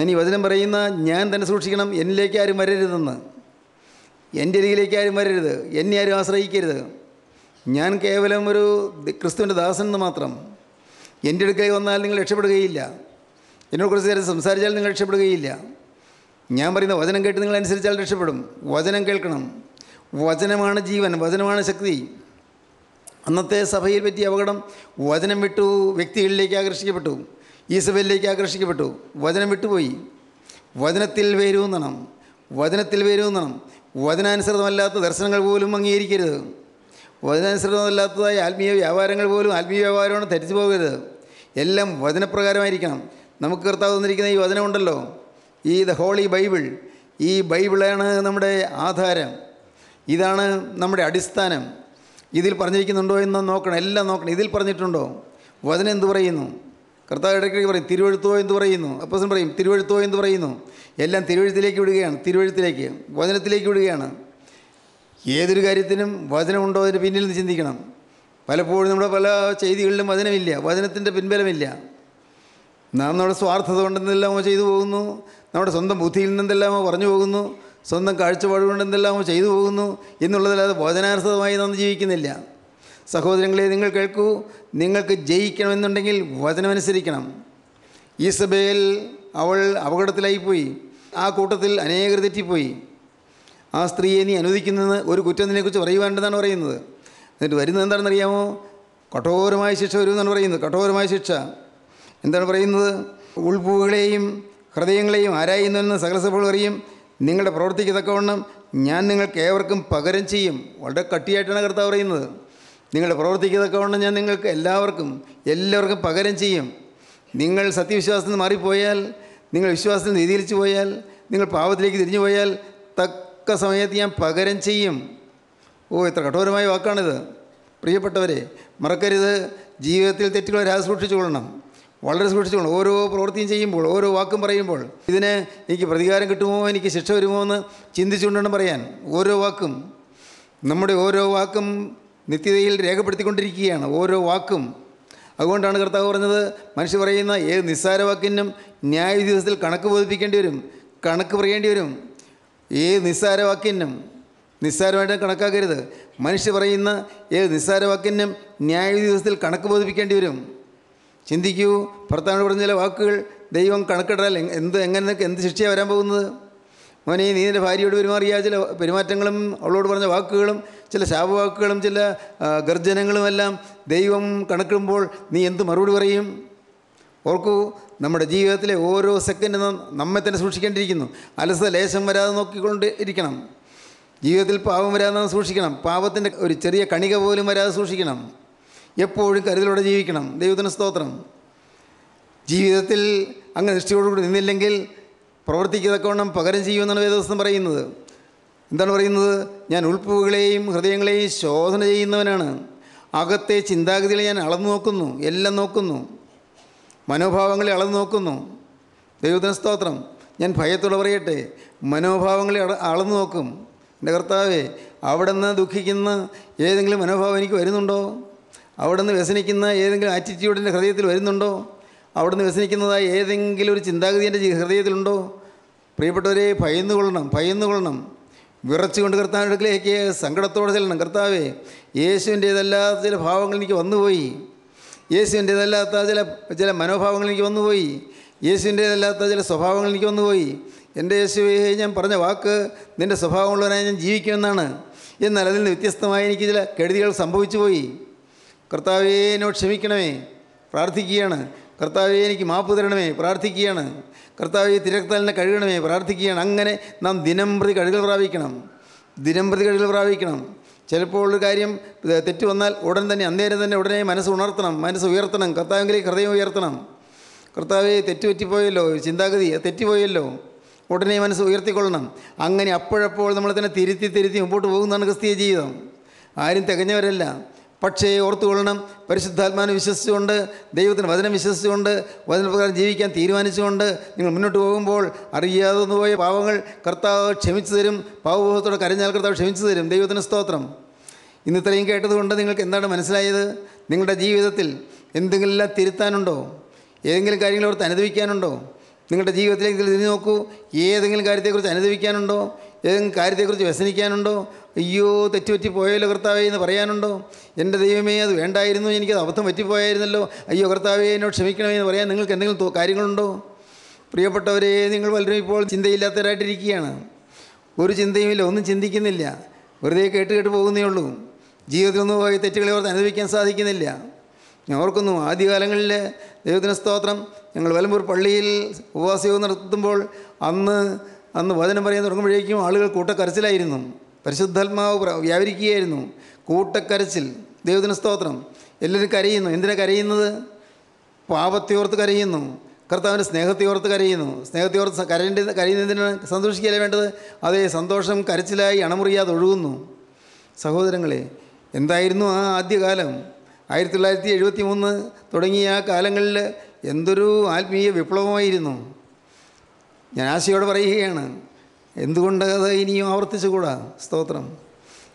ഞാൻ ഈ വചനം പറയുന്ന ഞാൻ തന്നെ സൂക്ഷിക്കണം എന്നിലേക്ക് ആരും വരരുതെന്ന്. എന്റെ അരികിലേക്ക് ആരും വരരുത് എന്നെ ആരും ആശ്രയിക്കരുത്. ഞാൻ കേവലം ഒരു ക്രിസ്തുവിന്റെ ദാസൻ എന്ന് മാത്രം. എന്റെ അടുക്കലേക്ക് വന്നാൽ നിങ്ങൾ രക്ഷപ്പെടുകയില്ല. എന്നോട് കുറച്ച് നേരം സംസാരിച്ചാൽ നിങ്ങൾ രക്ഷപ്പെടുകയില്ല. ഞാൻ പറയുന്ന വചനം കേട്ട് നിങ്ങൾ അനുസരിച്ചാൽ രക്ഷപ്പെടും. വചനം കേൾക്കണം. വചനമാണ് ജീവൻ വചനമാണ് ശക്തി. അന്നത്തെ സഭയിൽ പറ്റിയ അപകടം വചനം വിട്ടു വ്യക്തികളിലേക്ക് ആകർഷിക്കപ്പെട്ടു. ഈ സഭയിലേക്ക് ആകർഷിക്കപ്പെട്ടു. വചനം വിട്ടുപോയി. വചനത്തിൽ വേരൂന്നണം. വചനത്തിൽ വേരൂന്നണം. വചനാനുസൃതമല്ലാത്ത ദർശനങ്ങൾ പോലും അംഗീകരിക്കരുത്. വചനാനുസൃതമല്ലാത്തതായ ആത്മീയ വ്യാപാരങ്ങൾ പോലും ആത്മീയ വ്യാപാരമാണ് ധരിച്ചു പോകരുത്. എല്ലാം വചനപ്രകാരമായിരിക്കണം. നമുക്ക് കർത്താവ് തന്നിരിക്കുന്ന ഈ വചനമുണ്ടല്ലോ. ഈ ദ ഹോളി ബൈബിൾ. ഈ ബൈബിളാണ് നമ്മുടെ ആധാരം. ഇതാണ് നമ്മുടെ അടിസ്ഥാനം. ഇതിൽ പറഞ്ഞിരിക്കുന്നുണ്ടോ എന്ന് നോക്കണം. എല്ലാം നോക്കണം. ഇതിൽ പറഞ്ഞിട്ടുണ്ടോ? വചനം എന്ത് പറയുന്നു? കർത്താവ് ഇടയ്ക്കിടയ്ക്ക് പറയും തിരുവഴുത്തോ എന്ന് പറയുന്നു. അപ്പസൻ പറയും തിരുവഴുത്തോ എന്ന് പറയുന്നു. എല്ലാം തിരുവഴുത്തിലേക്ക് വിടുകയാണ് തിരുവഴുത്തിലേക്ക് വചനത്തിലേക്ക് വിടുകയാണ്. ഏതൊരു കാര്യത്തിനും വചനമുണ്ടോ അതിന്റെ പിന്നിൽ നിന്ന് ചിന്തിക്കണം. പലപ്പോഴും നമ്മുടെ പല ചെയ്തികളിലും വചനമില്ല വചനത്തിന്റെ പിൻബലമില്ല. നാം നമ്മുടെ സ്വാർത്ഥത കൊണ്ടെന്തെല്ലാമോ ചെയ്തു പോകുന്നു നമ്മുടെ സ്വന്തം ബുദ്ധിയിൽ നിന്നെന്തെല്ലാമോ പറഞ്ഞു പോകുന്നു സ്വന്തം കാഴ്ചപ്പാട് കൊണ്ട് എന്തെല്ലാമോ ചെയ്തു പോകുന്നു എന്നുള്ളതല്ലാതെ വചനാർത്ഥമായി നാം ജീവിക്കുന്നില്ല. സഹോദരങ്ങളെ നിങ്ങൾ കേൾക്കൂ. നിങ്ങൾക്ക് ജയിക്കണമെന്നുണ്ടെങ്കിൽ വചനമനുസരിക്കണം. ഈസബേൽ അവൾ അപകടത്തിലായിപ്പോയി. ആ കൂട്ടത്തിൽ അനേകർ തെറ്റിപ്പോയി. ആ സ്ത്രീയെ നീ അനുവദിക്കുന്നത് ഒരു കുറ്റത്തിനെക്കുറിച്ച് പറയുവാണ്ടെന്നാണ് പറയുന്നത്. എന്നിട്ട് വരുന്നത് എന്താണെന്നറിയാമോ? കഠോരമായ ശിക്ഷ വരുമെന്നാണ് പറയുന്നത്. കഠോരമായ ശിക്ഷ. എന്താണ് പറയുന്നത്? ഉൾപ്പൂവുകളെയും ഹൃദയങ്ങളെയും ആരായുന്നുവെന്ന് സകലസഭകൾ അറിയും. നിങ്ങളുടെ പ്രവർത്തിക്ക് തക്കവണ്ണം ഞാൻ നിങ്ങൾക്ക് ഏവർക്കും പകരം ചെയ്യും. വളരെ കട്ടിയായിട്ടാണ് കർത്താവ് പറയുന്നത്. നിങ്ങളുടെ പ്രവർത്തിക്കുന്നതൊക്കെ കൊണ്ട് ഞാൻ നിങ്ങൾക്ക് എല്ലാവർക്കും എല്ലാവർക്കും പകരം ചെയ്യും. നിങ്ങൾ സത്യവിശ്വാസത്തിൽ നിന്ന് മാറിപ്പോയാൽ നിങ്ങൾ വിശ്വാസത്തിൽ വ്യതിരിച്ചു പോയാൽ നിങ്ങൾ പാപത്തിലേക്ക് തിരിഞ്ഞു പോയാൽ തക്ക സമയത്ത് ഞാൻ പകരം ചെയ്യും. ഓ എത്ര കഠോരമായ വാക്കാണിത്. പ്രിയപ്പെട്ടവരെ മറക്കരുത്. ജീവിതത്തിൽ തെറ്റുകൾ രാജ സൂക്ഷിച്ചുകൊള്ളണം. വളരെ സൂക്ഷിച്ചുകൊള്ളണം. ഓരോ പ്രവൃത്തിയും ചെയ്യുമ്പോൾ ഓരോ വാക്കും പറയുമ്പോൾ ഇതിന് എനിക്ക് പ്രതികാരം കിട്ടുമോ? എനിക്ക് ശിക്ഷ വരുമോ എന്ന് ചിന്തിച്ചുകൊണ്ടാണ് പറയാൻ. ഓരോ വാക്കും. നമ്മുടെ ഓരോ വാക്കും നിത്യതയിൽ രേഖപ്പെടുത്തിക്കൊണ്ടിരിക്കുകയാണ് ഓരോ വാക്കും. അതുകൊണ്ടാണ് കർത്താവ് പറഞ്ഞത് മനുഷ്യർ പറയുന്ന ഏത് നിസ്സാര വാക്കിനും ന്യായ കണക്ക് ബോധിപ്പിക്കേണ്ടി വരും കണക്ക് പറയേണ്ടി വരും. ഏത് നിസ്സാര വാക്കിനും നിസ്സാരമായിട്ട് കണക്കാക്കരുത്. മനുഷ്യ പറയുന്ന ഏത് നിസ്സാര വാക്കിനും ന്യായ കണക്ക് ബോധിപ്പിക്കേണ്ടി വരും. ചിന്തിക്കൂ ഭർത്താവിനോട് പറഞ്ഞ ചില വാക്കുകൾ ദൈവം കണക്കിടാൽ എന്ത് എങ്ങനെ എന്ത് ശിക്ഷയാണ് വരാൻ പോകുന്നത്? മോനെ നീ നിന്റെ ഭാര്യയോട് പെരുമാറിയ ചില പെരുമാറ്റങ്ങളും അവളോട് പറഞ്ഞ വാക്കുകളും ചില ശാപവാക്കുകളും ചില ഗർജനങ്ങളുമെല്ലാം ദൈവം കണക്കിടുമ്പോൾ നീ എന്ത് മറുപടി പറയും? ഓർക്കൂ നമ്മുടെ ജീവിതത്തിലെ ഓരോ സെക്കൻഡും നമ്മെ തന്നെ സൂക്ഷിക്കേണ്ടിയിരിക്കുന്നു. അലസ ലേശം വരാതെ നോക്കിക്കൊണ്ട് ഇരിക്കണം. ജീവിതത്തിൽ പാപം വരാതെ സൂക്ഷിക്കണം. പാപത്തിന്റെ ഒരു ചെറിയ കണിക പോലും വരാതെ സൂക്ഷിക്കണം. എപ്പോഴും കരുതലോടെ ജീവിക്കണം. ദൈവത്തിന് സ്തോത്രം. ജീവിതത്തിൽ അങ്ങനെ നിഷ്ഠയോടുകൂടി നിന്നില്ലെങ്കിൽ പ്രവർത്തിക്കതക്കവണ്ണം പകരം ചെയ്യുമെന്നാണ് വേദവസ്തം പറയുന്നത്. എന്താണ് പറയുന്നത്? ഞാൻ ഉൾപ്പുകളെയും ഹൃദയങ്ങളെയും ശോധന ചെയ്യുന്നവനാണ്. അകത്തെ ചിന്താഗതികളെ ഞാൻ അളന്നു നോക്കുന്നു എല്ലാം നോക്കുന്നു. മനോഭാവങ്ങളെ അളന്നു നോക്കുന്നു. ദൈവത്തിന് സ്തോത്രം. ഞാൻ ഭയത്തോടെ പറയട്ടെ മനോഭാവങ്ങളെ അള അളന്നു നോക്കും. എന്റെ കർത്താവേ അവിടെ നിന്ന് ദുഃഖിക്കുന്ന ഏതെങ്കിലും മനോഭാവം എനിക്ക് വരുന്നുണ്ടോ? അവിടെ നിന്ന് വ്യസനിക്കുന്ന ഏതെങ്കിലും ആറ്റിറ്റ്യൂഡ് എന്റെ ഹൃദയത്തിൽ വരുന്നുണ്ടോ? അവിടെ നിന്ന് വ്യസനിക്കുന്നതായ ഏതെങ്കിലും ഒരു ചിന്താഗതി എന്റെ ഹൃദയത്തിലുണ്ടോ? പ്രിയപ്പെട്ടവരെ ഭയന്നു കൊള്ളണം ഭയന്നു കൊള്ളണം വിറച്ചുകൊണ്ട് കർത്താവിന്റെ അടുക്കലേക്ക് സങ്കടത്തോടെ ചെല്ലണം. കർത്താവേ യേശുവിന്റേതല്ലാത്ത ചില ഭാവങ്ങൾ എനിക്ക് വന്നുപോയി. യേശുവിന്റേതല്ലാത്ത ചില ചില മനോഭാവങ്ങൾ എനിക്ക് വന്നുപോയി. യേശുവിന്റേതല്ലാത്ത ചില സ്വഭാവങ്ങൾ എനിക്ക് വന്നുപോയി. എന്റെ യേശുവേ ഞാൻ പറഞ്ഞ വാക്ക് നിന്റെ സ്വഭാവമുള്ളവനായി ഞാൻ ജീവിക്കുമെന്നാണ്. എന്നാൽ അതിൽ നിന്ന് വ്യത്യസ്തമായി എനിക്ക് ചില കെടുതികൾ സംഭവിച്ചു പോയി കർത്താവേ എന്നോട് ക്ഷമിക്കണമേ. പ്രാർത്ഥിക്കുകയാണ്. കർത്താവേ എനിക്ക് മാപ്പ് തരണമേ പ്രാർത്ഥിക്കുകയാണ്. കർത്താവെ തിരക്താലിനെ കഴുകണമേ പ്രാർത്ഥിക്കുകയാണ്. അങ്ങനെ നാം ദിനം പ്രതി കഴുകൽ പ്രാപിക്കണം. ദിനം പ്രതി കഴുകൽ പ്രാപിക്കണം. ചിലപ്പോൾ ഒരു കാര്യം തെറ്റ് വന്നാൽ ഉടൻ തന്നെ അന്നേരം തന്നെ ഉടനെ മനസ്സ് ഉണർത്തണം മനസ്സ് ഉയർത്തണം കർത്താവിലേക്ക് ഹൃദയം ഉയർത്തണം. കർത്താവെ തെറ്റ് പറ്റിപ്പോയല്ലോ ചിന്താഗതി തെറ്റിപ്പോയല്ലോ. ഉടനെ മനസ്സ് ഉയർത്തിക്കൊള്ളണം. അങ്ങനെ അപ്പോഴപ്പോൾ നമ്മൾ തന്നെ തിരുത്തി തിരുത്തി മുമ്പോട്ട് പോകുന്നതാണ് ക്രിസ്തീയ ജീവിതം. ആരും തികഞ്ഞവരല്ല. പക്ഷേ ഓർത്തുകൊള്ളണം. പരിശുദ്ധാത്മാവിനെ വിശ്വസിച്ചുകൊണ്ട് ദൈവത്തിന് വചനം വിശ്വസിച്ചുകൊണ്ട് വചനപ്രകാരം ജീവിക്കാൻ തീരുമാനിച്ചുകൊണ്ട് നിങ്ങൾ മുന്നോട്ട് പോകുമ്പോൾ അറിയാതെ പോയ പാവങ്ങൾ കർത്താവ് ക്ഷമിച്ചു തരും. പാവബോധത്തോടെ കരഞ്ഞാൽ കർത്താവ് ക്ഷമിച്ചു തരും. ദൈവത്തിന് സ്തോത്രം. ഇന്ന് ഇത്രയും കേട്ടതുകൊണ്ട് നിങ്ങൾക്ക് എന്താണ് മനസ്സിലായത്? നിങ്ങളുടെ ജീവിതത്തിൽ എന്തെങ്കിലും തിരുത്താനുണ്ടോ? ഏതെങ്കിലും കാര്യങ്ങളെ ഓർത്ത് അനുഭവിക്കാനുണ്ടോ? നിങ്ങളുടെ ജീവിതത്തിലേക്ക് തിരിഞ്ഞു നോക്കൂ. ഏതെങ്കിലും കാര്യത്തെക്കുറിച്ച് അനുഭവിക്കാനുണ്ടോ? ഏതെങ്കിലും കാര്യത്തെക്കുറിച്ച് വ്യസനിക്കാനുണ്ടോ? അയ്യോ തെറ്റുപറ്റി പോയല്ലോ കർത്താവേ എന്ന് പറയാനുണ്ടോ? എന്റെ ദൈവമേ അത് വേണ്ടായിരുന്നു. എനിക്കത് അബദ്ധം പറ്റിപ്പോയായിരുന്നല്ലോ. അയ്യോ കർത്താവേ എന്നോട് ക്ഷമിക്കണമേ എന്ന് പറയാൻ നിങ്ങൾക്ക് എന്തെങ്കിലും കാര്യങ്ങളുണ്ടോ? പ്രിയപ്പെട്ടവരെ നിങ്ങൾ പലരും ഇപ്പോൾ ചിന്തയില്ലാത്തവരായിട്ടിരിക്കുകയാണ്. ഒരു ചിന്തയുമില്ല ഒന്നും ചിന്തിക്കുന്നില്ല. വെറുതെ കേട്ട് കേട്ട് പോകുന്നേ ഉള്ളൂ. ജീവിതത്തിലൊന്നും പോയി തെറ്റുകളെ ഓർത്ത് അനുഭവിക്കാൻ സാധിക്കുന്നില്ല. ഞാൻ ഓർക്കുന്നു ആദ്യകാലങ്ങളിൽ ദൈവത്തിന് സ്തോത്രം ഞങ്ങൾ വലമ്പൂർ പള്ളിയിൽ ഉപവാസയോഗം നടത്തുമ്പോൾ അന്ന് അന്ന് വചനം പറയാൻ തുടങ്ങുമ്പോഴേക്കും ആളുകൾ കൂട്ടക്കരച്ചിലായിരുന്നു. പരിശുദ്ധാത്മാവ് പ്ര- വ്യാപരിക്കുകയായിരുന്നു. കൂട്ടക്കരച്ചിൽ. ദൈവത്തിന് സ്തോത്രം. എല്ലാവരും കരയുന്നു. എന്തിനാ കരയുന്നത്? പാപത്തെ ഓർത്ത് കരയുന്നു. കർത്താവിന്റെ സ്നേഹത്തെ ഓർത്ത് കരയുന്നു. സ്നേഹത്തെ ഓർത്ത് കരയേണ്ടത് കരയുന്നതിനാണ് സന്തോഷിക്കുകയല്ലേ വേണ്ടത്? അതേ സന്തോഷം കരച്ചിലായി അണമുറിയാതെ ഒഴുകുന്നു. സഹോദരങ്ങളെ എന്തായിരുന്നു ആ ആദ്യകാലം? ആയിരത്തി തൊള്ളായിരത്തി എഴുപത്തി മൂന്ന് തുടങ്ങിയ ആ കാലങ്ങളിൽ എന്തൊരു ആത്മീയ വിപ്ലവമായിരുന്നു. ഞാൻ ആശയോട് പറയുകയാണ് എന്തുകൊണ്ട് അത് ഇനിയും ആവർത്തിച്ചുകൂടാ? സ്തോത്രം.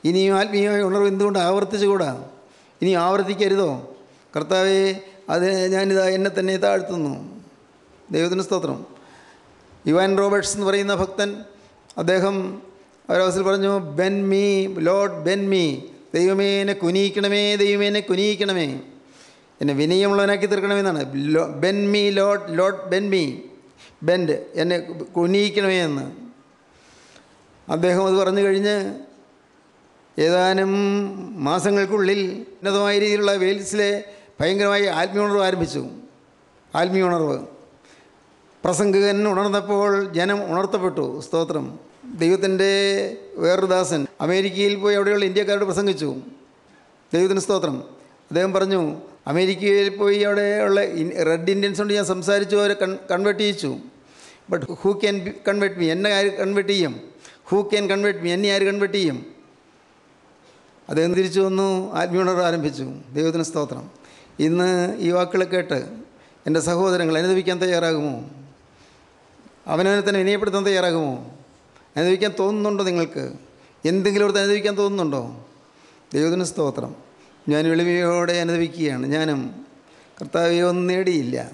ഇനിയും ആത്മീയമായ ഉണർവ് എന്തുകൊണ്ട് ആവർത്തിച്ചുകൂടാ? ഇനി ആവർത്തിക്കരുതോ? കർത്താവെ അത് ഞാനിതാ എന്നെ തന്നെ താഴ്ത്തുന്നു. ദൈവത്തിന് സ്തോത്രം. ഇവാൻ റോബർട്ട്സ് എന്ന് പറയുന്ന ഭക്തൻ അദ്ദേഹം ഒരവസരം പറഞ്ഞു bend me Lord bend me. ദൈവമേനെ കുനിയിക്കണമേ ദൈവമേനെ കുനിയിക്കണമേ. എന്നെ വിനയമുള്ളവനാക്കി തീർക്കണമെന്നാണ്. Bend me Lord Lord bend me. Bend എന്നെ കുനിയിക്കണമേ എന്ന് അദ്ദേഹം അത് പറഞ്ഞു കഴിഞ്ഞ് ഏതാനും മാസങ്ങൾക്കുള്ളിൽ ഉന്നതമായ രീതിയിലുള്ള വെയിൽസിലെ ഭയങ്കരമായി ആത്മീയ ഉണർവ് ആരംഭിച്ചു. ആത്മീയ ഉണർവ്. പ്രസംഗകൻ ഉണർന്നപ്പോൾ ജനം ഉണർത്തപ്പെട്ടു. സ്തോത്രം. ദൈവത്തിന്റെ വേറൊരു ദാസൻ അമേരിക്കയിൽ പോയി അവിടെയുള്ള ഇന്ത്യക്കാരോട് പ്രസംഗിച്ചു. ദൈവത്തിന് സ്തോത്രം. അദ്ദേഹം പറഞ്ഞു അമേരിക്കയിൽ പോയി അവിടെ ഉള്ള റെഡ് ഇന്ത്യൻസോട് ഞാൻ സംസാരിച്ചു അവരെ കൺ കൺവേർട്ട് ചെയ്യിച്ചു. But who can convert me എന്നെ ആര് കൺവേർട്ട് ചെയ്യും? ഹൂ ക്യാൻ കൺവേർട്ട് മീ എന്നെ ആര് കൺവേർട്ട് ചെയ്യും? അദ്ദേഹം തിരിച്ചു വന്നു ആത്മീയുണർവ് ആരംഭിച്ചു. ദൈവത്തിന് സ്തോത്രം. ഇന്ന് ഈ വാക്കുകൾ കേട്ട് എന്റെ സഹോദരങ്ങൾ അനുഭവിക്കാൻ തയ്യാറാകുമോ? അവനവനെ തന്നെ വിനയപ്പെടുത്താൻ തയ്യാറാകുമോ? അനുഭവിക്കാൻ തോന്നുന്നുണ്ടോ നിങ്ങൾക്ക്? എന്തെങ്കിലും ഒരു അനുഭവിക്കാൻ തോന്നുന്നുണ്ടോ? ദൈവത്തിന് സ്തോത്രം. ഞാൻ എളിമയോടെ അനുഭവിക്കുകയാണ്. ഞാനും കർത്താവെ ഒന്നും നേടിയില്ല.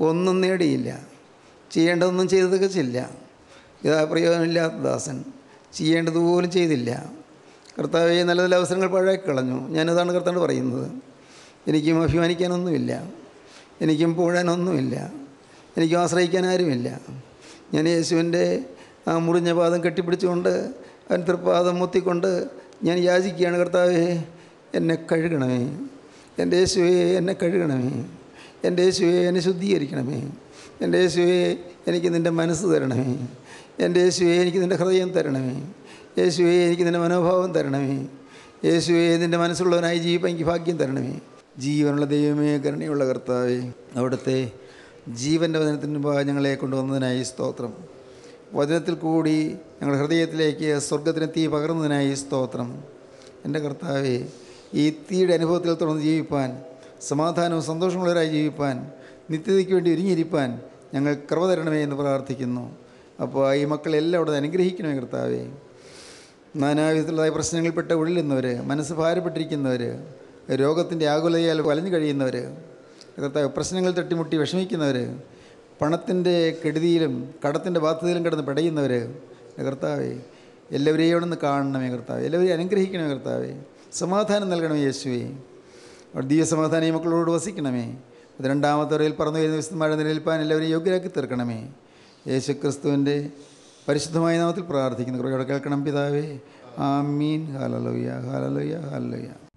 ഒന്നും നേടിയില്ല. ചെയ്യേണ്ടതൊന്നും ചെയ്തതൊക്കെ തികച്ചില്ല ഇതാ പ്രയോജനമില്ലാത്ത ദാസൻ. ചെയ്യേണ്ടതുപോലും ചെയ്തില്ല. കർത്താവെ നല്ല നല്ല അവസരങ്ങൾ പഴയ കളഞ്ഞു ഞാനതാണ് കർത്താവ് പറയുന്നത്. എനിക്കും അഭിമാനിക്കാനൊന്നുമില്ല. എനിക്കും പൂഴാനൊന്നുമില്ല. എനിക്കും ആശ്രയിക്കാൻ ആരുമില്ല ഞാൻ യേശുവിന്റെ ആ മുറിഞ്ഞ പാദം കെട്ടിപ്പിടിച്ചുകൊണ്ട് അവൻ തൃപ്പാദം മുത്തിക്കൊണ്ട് ഞാൻ യാചിക്കുകയാണ്. കർത്താവേ എന്നെ കഴുകണമേ. എന്റെ യേശുവേ എന്നെ കഴുകണമേ. എന്റെ യേശുവേ എന്നെ ശുദ്ധീകരിക്കണമേ. എന്റെ യേശുവേ എനിക്ക് നിന്റെ മനസ്സ് തരണമേ. എന്റെ യേശുവേ എനിക്ക് നിന്റെ ഹൃദയം തരണമേ. യേശുവേ എനിക്ക് നിന്റെ മനോഭാവം തരണമേ. യേശുവെ നിന്റെ മനസ്സുള്ളവനായി ജീവിക്കാൻ എനിക്ക് ഭാഗ്യം തരണമേ. ജീവനുള്ള ദൈവമേ കരുണയുള്ള കർത്താവേ അവിടുത്തെ ജീവന്റെ വചനത്തിന് ഞങ്ങളെ കൊണ്ടുവന്നതിനായി സ്തോത്രം. വചനത്തിൽ കൂടി ഞങ്ങളുടെ ഹൃദയത്തിലേക്ക് സ്വർഗത്തിന് തീ പകർന്നതിനായി സ്തോത്രം. എന്റെ കർത്താവെ ഈ തീയുടെ അനുഭവത്തിൽ തുടർന്ന് ജീവിപ്പാൻ സമാധാനവും സന്തോഷമുള്ളവരായി ജീവിപ്പാൻ നിത്യതയ്ക്ക് വേണ്ടി ഒരുങ്ങിയിരിപ്പാൻ ഞങ്ങൾ കൃപ തരണമേ എന്ന് പ്രാർത്ഥിക്കുന്നു. അപ്പോൾ ഈ മക്കളെല്ലാം അവിടെ അനുഗ്രഹിക്കണമേ കർത്താവേ. നാനാവിധത്തിലുള്ളതായ പ്രശ്നങ്ങളിൽപ്പെട്ട ഉള്ളിലുന്നവർ മനസ്സ് ഭാരപ്പെട്ടിരിക്കുന്നവർ രോഗത്തിന്റെ ആകുലതയാൽ വലഞ്ഞു കഴിയുന്നവർ കർത്താവ് പ്രശ്നങ്ങൾ തട്ടിമുട്ടി വിഷമിക്കുന്നവർ പണത്തിന്റെ കെടുതിയിലും കടത്തിന്റെ ബാധ്യതയിലും കിടന്ന് പിടയുന്നവർ കർത്താവേ എല്ലാവരെയും അവിടെ നിന്ന് കാണണമേ കർത്താവേ. എല്ലാവരെയും അനുഗ്രഹിക്കണമേ കർത്താവേ. സമാധാനം നൽകണമേ യേശുവേ. അവിടെ ദിവ്യസമാധാനം ഈ മക്കളോട് വസിക്കണമേ. അത് രണ്ടാമത്തെ വരയിൽ പറന്നു വരുന്ന വിശുദ്ധമായ നിലനിൽപ്പാൻ എല്ലാവരെയും യോഗ്യരാക്കി തീർക്കണമേ. യേശു ക്രിസ്തുവിന്റെ പരിശുദ്ധമായ നാമത്തിൽ പ്രാർത്ഥിക്കുന്നു. കുറേ കേൾക്കണം പിതാവേ. ആമീൻ. ഹാലലോയ്യ ഹാലലോയ്യ ഹാലലോയ്യ